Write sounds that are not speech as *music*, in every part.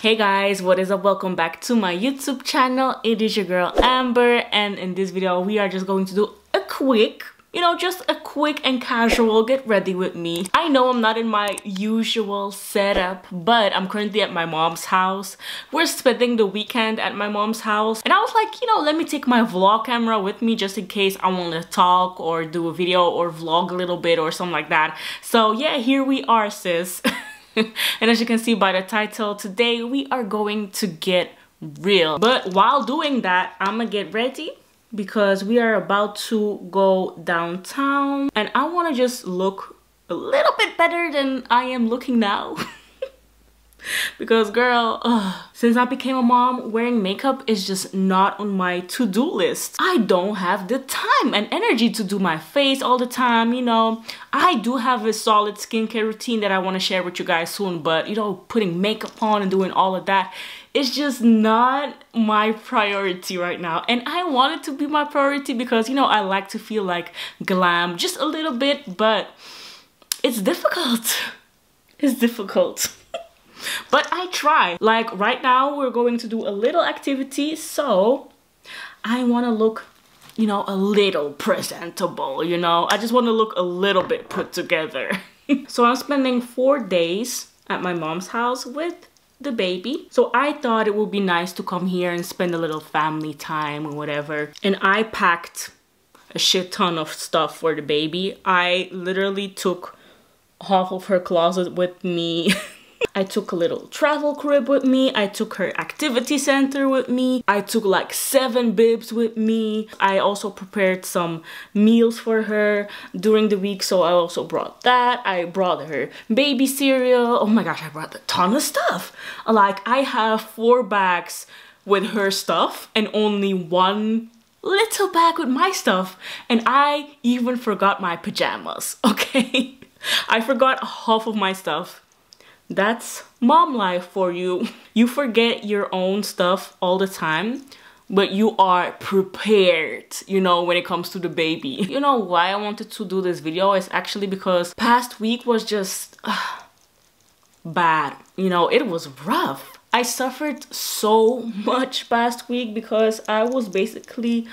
Hey guys, what is up? Welcome back to my YouTube channel. It is your girl Amber and in this video we are just going to do a quick you know, just a quick and casual get ready with me. I know I'm not in my usual setup, but I'm currently at my mom's house. We're spending the weekend at my mom's house. And I was like, you know, let me take my vlog camera with me just in case I want to talk or do a video or vlog a little bit or something like that. So yeah, here we are, sis. *laughs* *laughs* and as you can see by the title, today we are going to get real. But while doing that, I'm gonna get ready because we are about to go downtown and I want to just look a little bit better than I am looking now. *laughs* *laughs* because girl, ugh, since I became a mom, wearing makeup is just not on my to-do list. I don't have the time and energy to do my face all the time, you know. I do have a solid skincare routine that I want to share with you guys soon, but you know, putting makeup on and doing all of that it's just not my priority right now and I want it to be my priority because you know I like to feel like glam just a little bit but it's difficult *laughs* it's difficult but I try like right now we're going to do a little activity so I want to look you know a little presentable you know I just want to look a little bit put together *laughs* so I'm spending four days at my mom's house with the baby. So I thought it would be nice to come here and spend a little family time or whatever. And I packed a shit ton of stuff for the baby. I literally took half of her closet with me *laughs* I took a little travel crib with me. I took her activity center with me. I took like seven bibs with me. I also prepared some meals for her during the week. So I also brought that. I brought her baby cereal. Oh my gosh, I brought a ton of stuff. Like I have four bags with her stuff and only one little bag with my stuff. And I even forgot my pajamas, *laughs* okay? I forgot half of my stuff that's mom life for you. *laughs* You forget your own stuff all the time but you are prepared you know when it comes to the baby. *laughs* You know why i wanted to do this video is actually because past week was just uh, *sighs* bad. You know it was rough. I suffered so much past week because i was basically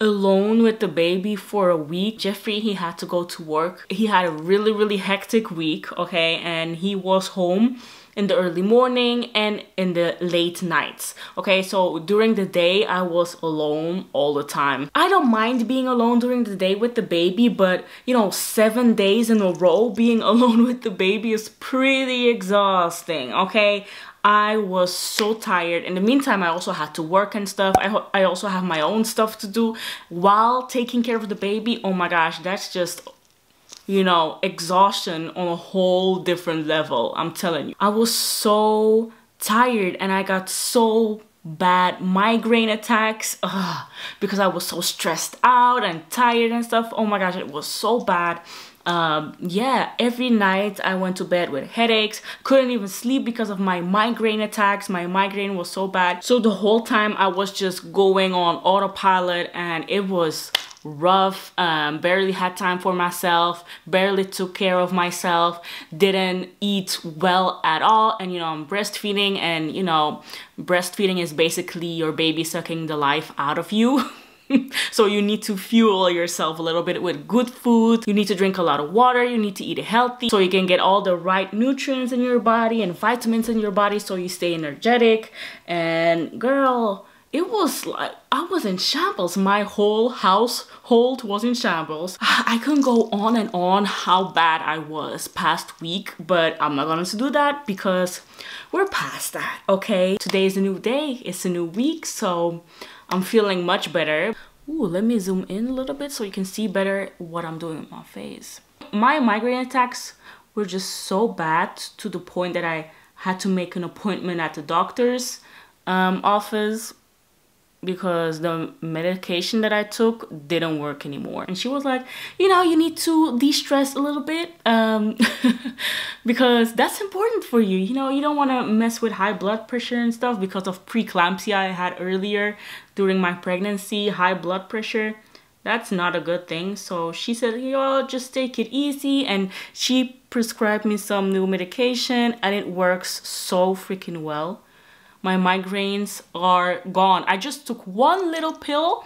alone with the baby for a week. Jeffrey, he had to go to work. He had a really, really hectic week, okay? And he was home in the early morning and in the late nights okay so during the day i was alone all the time i don't mind being alone during the day with the baby but you know seven days in a row being *laughs* alone with the baby is pretty exhausting okay I was so tired. In the meantime, I also had to work and stuff. I, I also have my own stuff to do while taking care of the baby. Oh my gosh, that's just, you know, exhaustion on a whole different level. I'm telling you. I was so tired and I got so bad migraine attacks ugh, because I was so stressed out and tired and stuff. Oh my gosh, it was so bad um, yeah, every night I went to bed with headaches, couldn't even sleep because of my migraine attacks. My migraine was so bad. So the whole time I was just going on autopilot and it was rough um, barely had time for myself barely took care of myself didn't eat well at all and you know i'm breastfeeding and you know breastfeeding is basically your baby sucking the life out of you *laughs* so you need to fuel yourself a little bit with good food. You need to drink a lot of water. You need to eat healthy so you can get all the right nutrients in your body and vitamins in your body so you stay energetic. And girl, it was like I was in shambles. My whole household was in shambles. *sighs* I couldn't go on and on how bad I was past week, but I'm not going to do that because we're past that, okay? Today is a new day. It's a new week, so I'm feeling much better. Ooh, let me zoom in a little bit so you can see better what I'm doing with my face. My migraine attacks were just so bad to the point that I had to make an appointment at the doctor's um, office because the medication that I took didn't work anymore. And she was like, you know, you need to de-stress a little bit um, *laughs* because that's important for you. You know, you don't want to mess with high blood pressure and stuff because of preeclampsia I had earlier during my pregnancy, high blood pressure. That's not a good thing. So she said, you know, just take it easy. And she prescribed me some new medication and it works so freaking well my migraines are gone. I just took one little pill,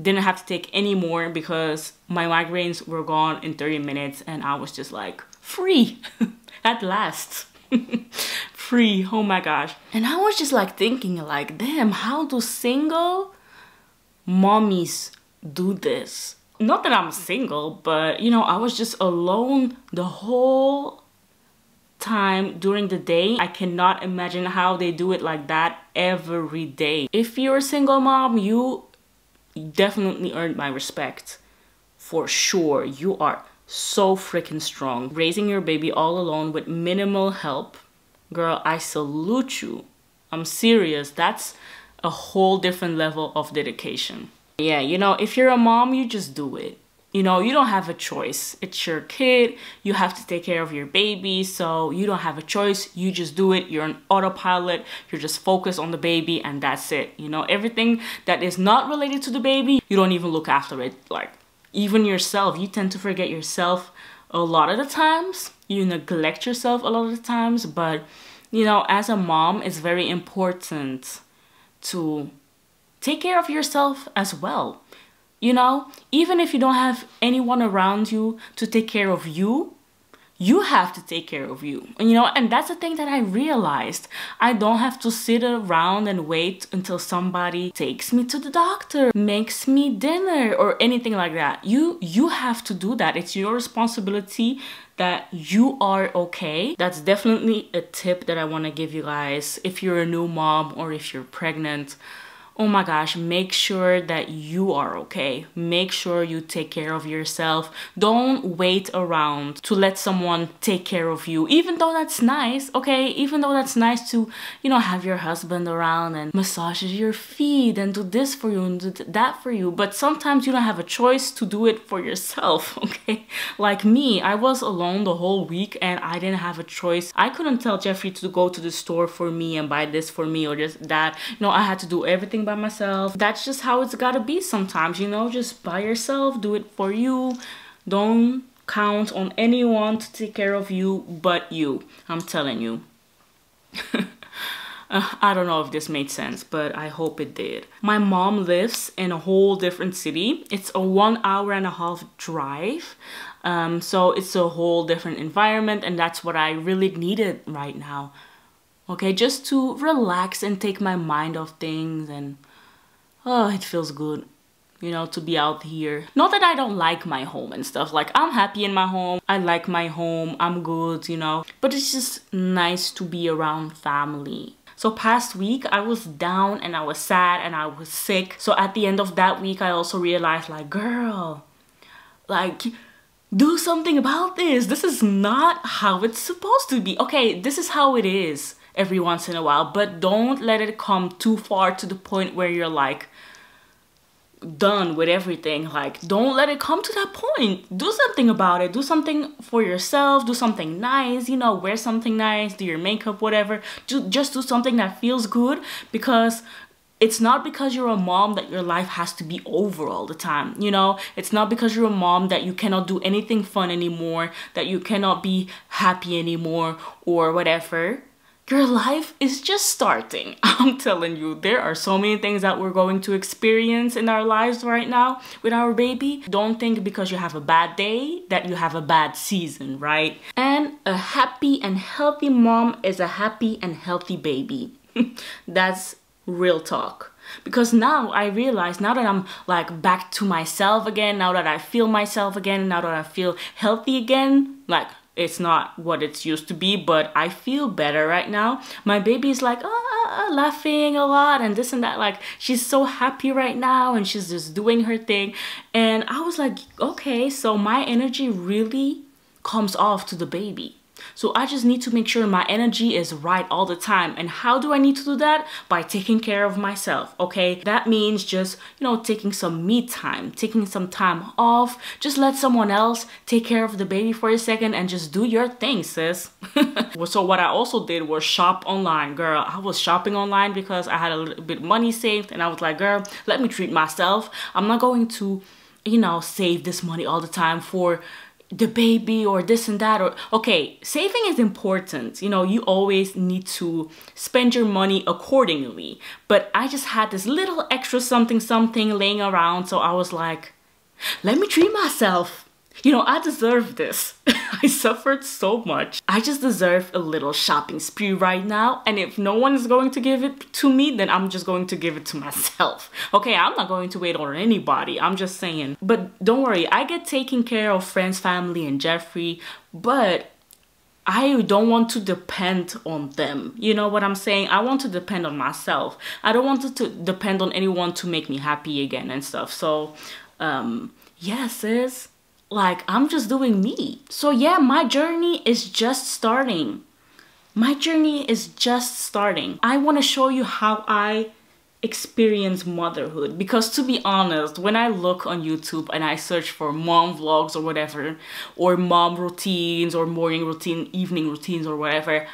didn't have to take any more because my migraines were gone in 30 minutes and I was just like free *laughs* at last. *laughs* free, oh my gosh. And I was just like thinking like, damn, how do single mommies do this? Not that I'm single, but you know, I was just alone the whole time during the day. I cannot imagine how they do it like that every day. If you're a single mom, you definitely earned my respect. For sure, you are so freaking strong. Raising your baby all alone with minimal help. Girl, I salute you. I'm serious. That's a whole different level of dedication. Yeah, you know, if you're a mom, you just do it. You know, you don't have a choice. It's your kid. You have to take care of your baby. So you don't have a choice. You just do it. You're an autopilot. You're just focused on the baby and that's it. You know, everything that is not related to the baby, you don't even look after it. Like even yourself, you tend to forget yourself a lot of the times. You neglect yourself a lot of the times. But, you know, as a mom, it's very important to take care of yourself as well you know, even if you don't have anyone around you to take care of you, you have to take care of you. You know, and that's the thing that I realized. I don't have to sit around and wait until somebody takes me to the doctor, makes me dinner or anything like that. You you have to do that. It's your responsibility that you are okay. That's definitely a tip that I want to give you guys if you're a new mom or if you're pregnant oh my gosh, make sure that you are okay. Make sure you take care of yourself. Don't wait around to let someone take care of you, even though that's nice, okay? Even though that's nice to, you know, have your husband around and massage your feet and do this for you and do that for you. But sometimes you don't have a choice to do it for yourself, *laughs* okay? Like me, I was alone the whole week and I didn't have a choice. I couldn't tell Jeffrey to go to the store for me and buy this for me or just that. You know, I had to do everything by myself. That's just how it's gotta be sometimes, you know, just by yourself, do it for you. Don't count on anyone to take care of you but you. I'm telling you. *laughs* uh, I don't know if this made sense, but I hope it did. My mom lives in a whole different city. It's a one hour and a half drive. Um, so it's a whole different environment and that's what I really needed right now okay just to relax and take my mind off things and oh it feels good you know to be out here not that i don't like my home and stuff like i'm happy in my home i like my home i'm good you know but it's just nice to be around family so past week I was down and I was sad and I was sick. So at the end of that week I also realized like girl like do something about this. This is not how it's supposed to be. Okay, this is how it is every once in a while, but don't let it come too far to the point where you're like done with everything. Like, don't let it come to that point. Do something about it. Do something for yourself. Do something nice, you know, wear something nice, do your makeup, whatever. Do, just do something that feels good because it's not because you're a mom that your life has to be over all the time you know it's not because you're a mom that you cannot do anything fun anymore that you cannot be happy anymore or whatever your life is just starting. *laughs* I'm telling you, there are so many things that we're going to experience in our lives right now with our baby. Don't think because you have a bad day that you have a bad season, right? And a happy and healthy mom is a happy and healthy baby. *laughs* That's real talk because now I realize now that I'm like back to myself again now that I feel myself again now that I feel healthy again like it's not what it's used to be but i feel better right now. My baby is like ah, laughing a lot and this and that like she's so happy right now and she's just doing her thing. And i was like okay so my energy really comes off to the baby so I just need to make sure my energy is right all the time. And how do I need to do that? By taking care of myself, okay? That means just, you know, taking some me time, taking some time off. Just let someone else take care of the baby for a second and just do your thing, sis. *laughs* so what I also did was shop online, girl. I was shopping online because I had a little bit money saved and I was like, girl, let me treat myself. I'm not going to, you know, save this money all the time for the baby or this and that or okay saving is important. You know you always need to spend your money accordingly. But i just had this little extra something something laying around so i was like let me treat myself you know, I deserve this. *laughs* I suffered so much. I just deserve a little shopping spree right now. And if no one is going to give it to me, then I'm just going to give it to myself. *laughs* Okay, I'm not going to wait on anybody. I'm just saying. But don't worry, I get taken care of friends, family, and Jeffrey. But I don't want to depend on them. You know what I'm saying? I want to depend on myself. I don't want to depend on anyone to make me happy again and stuff. So, um, yeah, sis like I'm just doing me. So yeah, my journey is just starting. My journey is just starting. I want to show you how I experience motherhood because to be honest when i look on youtube and i search for mom vlogs or whatever or mom routines or morning routine evening routines or whatever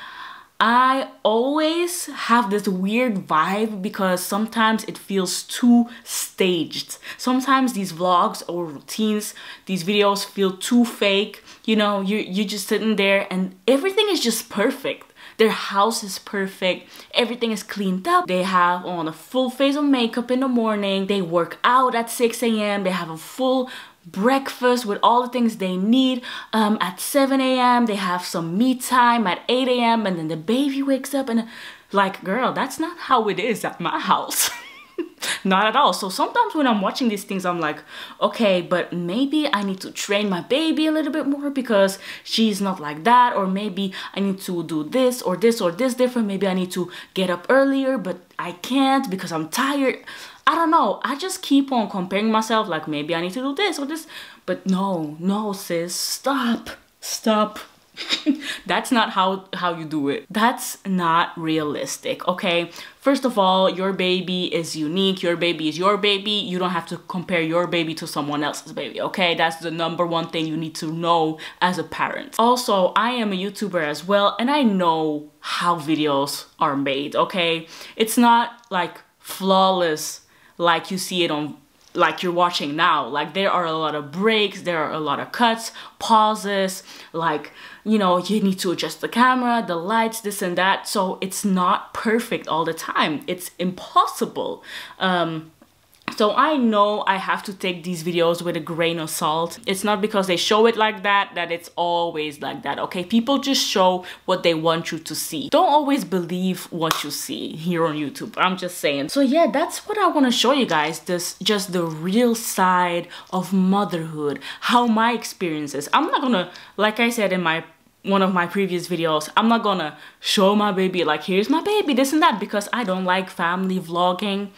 I always have this weird vibe because sometimes it feels too staged. Sometimes these vlogs or routines, these videos feel too fake. You know, you you're just sitting there and everything is just perfect. Their house is perfect. Everything is cleaned up. They have on a full face of makeup in the morning. They work out at 6 a.m. They have a full breakfast with all the things they need um, at 7 a.m. They have some me time at 8 a.m. and then the baby wakes up and like, girl, that's not how it is at my house. *laughs* *laughs* not at all. So sometimes when I'm watching these things, I'm like, okay, but maybe I need to train my baby a little bit more because she's not like that. Or maybe I need to do this or this or this different. Maybe I need to get up earlier, but I can't because I'm tired. I don't know. I just keep on comparing myself like maybe I need to do this or this. But no, no, sis, stop, stop. *laughs* that's not how how you do it. That's not realistic okay? First of all your baby is unique. Your baby is your baby. You don't have to compare your baby to someone else's baby okay? That's the number one thing you need to know as a parent. Also i am a youtuber as well and i know how videos are made okay? It's not like flawless like you see it on like you're watching now like there are a lot of breaks there are a lot of cuts pauses like you know you need to adjust the camera the lights this and that. So it's not perfect all the time. It's impossible. Um so I know I have to take these videos with a grain of salt. It's not because they show it like that, that it's always like that, okay? People just show what they want you to see. Don't always believe what you see here on YouTube. I'm just saying. So yeah, that's what I want to show you guys. This just the real side of motherhood. How my experience is. I'm not gonna, like I said in my one of my previous videos i'm not gonna show my baby like here's my baby this and that because i don't like family vlogging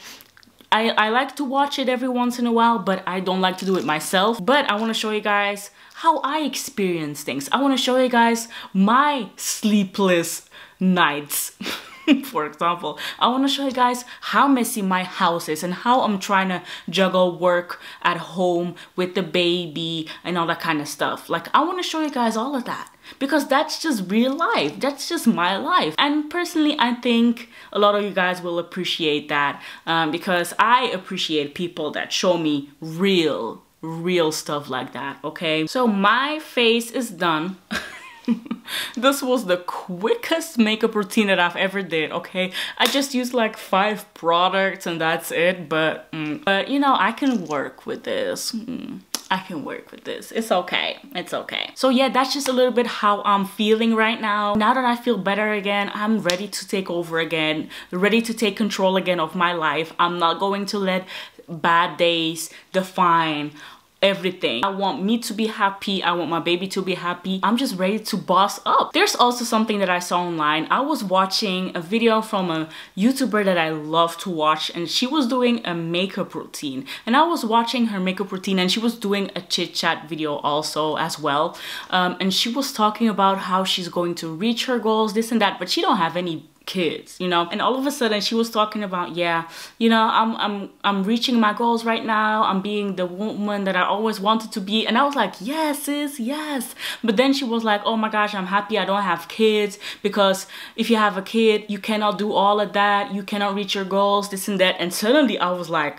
I, I like to watch it every once in a while, but I don't like to do it myself. But I want to show you guys how I experience things. I want to show you guys my sleepless nights. *laughs* *laughs* for example, I want to show you guys how messy my house is and how I'm trying to juggle work at home with the baby and all that kind of stuff. Like, I want to show you guys all of that because that's just real life. That's just my life. And personally, I think a lot of you guys will appreciate that um, because I appreciate people that show me real, real stuff like that, okay? So my face is done. *laughs* *laughs* this was the quickest makeup routine that I've ever did, okay? I just used like five products and that's it, but, mm, but you know, I can work with this. Mm. I can work with this. It's okay. It's okay. So yeah, that's just a little bit how I'm feeling right now. Now that I feel better again, I'm ready to take over again, ready to take control again of my life. I'm not going to let bad days define everything. I want me to be happy. I want my baby to be happy. I'm just ready to boss up. There's also something that I saw online. I was watching a video from a YouTuber that I love to watch and she was doing a makeup routine. And I was watching her makeup routine and she was doing a chit chat video also as well. Um, and she was talking about how she's going to reach her goals, this and that, but she don't have any kids you know? And all of a sudden she was talking about yeah you know i'm i'm i'm reaching my goals right now. I'm being the woman that i always wanted to be. And i was like yes sis yes. But then she was like oh my gosh i'm happy i don't have kids because if you have a kid you cannot do all of that. You cannot reach your goals this and that. And suddenly i was like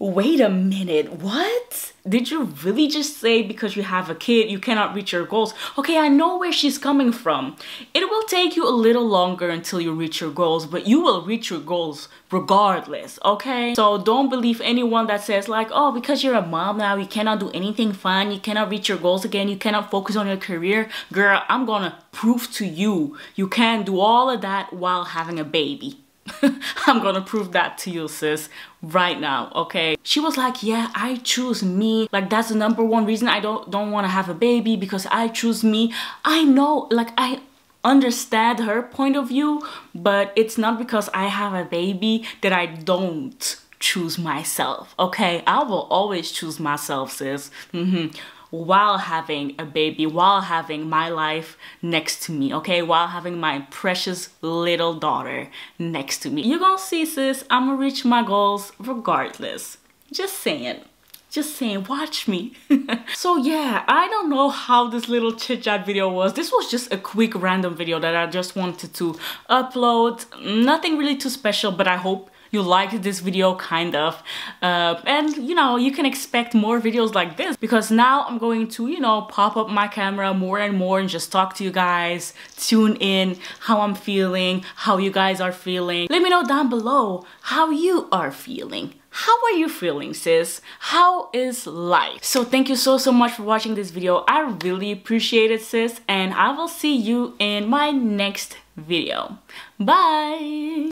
Wait a minute, what? Did you really just say because you have a kid you cannot reach your goals? Okay, I know where she's coming from. It will take you a little longer until you reach your goals, but you will reach your goals regardless, okay? So don't believe anyone that says like, oh, because you're a mom now, you cannot do anything fun, you cannot reach your goals again, you cannot focus on your career. Girl, I'm gonna prove to you, you can do all of that while having a baby. *laughs* I'm gonna prove that to you, sis, right now, okay? She was like, yeah, I choose me. Like, that's the number one reason I don't, don't wanna have a baby because I choose me. I know, like, I understand her point of view, but it's not because I have a baby that I don't choose myself, okay? I will always choose myself, sis. Mm -hmm while having a baby, while having my life next to me, okay? While having my precious little daughter next to me. You're gonna see, sis, I'm gonna reach my goals regardless. Just saying. Just saying, watch me. *laughs* so yeah, I don't know how this little chit chat video was. This was just a quick random video that I just wanted to upload. Nothing really too special, but I hope you liked this video kind of. Uh, and you know you can expect more videos like this because now I'm going to you know pop up my camera more and more and just talk to you guys tune in how I'm feeling how you guys are feeling. Let me know down below how you are feeling. How are you feeling sis? How is life? So thank you so so much for watching this video. I really appreciate it sis and i will see you in my next video. Bye